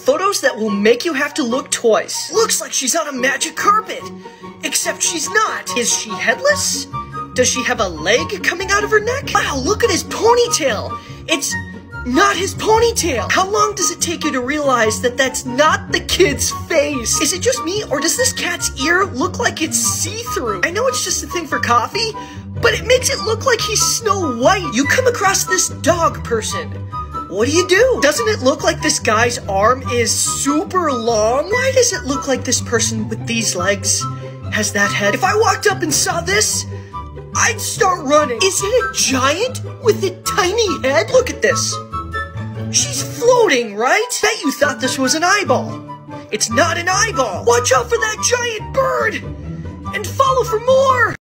Photos that will make you have to look twice. Looks like she's on a magic carpet. Except she's not. Is she headless? Does she have a leg coming out of her neck? Wow, look at his ponytail. It's not his ponytail. How long does it take you to realize that that's not the kid's face? Is it just me, or does this cat's ear look like it's see-through? I know it's just a thing for coffee, but it makes it look like he's Snow White. You come across this dog person. What do you do? Doesn't it look like this guy's arm is super long? Why does it look like this person with these legs has that head? If I walked up and saw this, I'd start running. Is it a giant with a tiny head? Look at this. She's floating, right? Bet you thought this was an eyeball. It's not an eyeball. Watch out for that giant bird! And follow for more!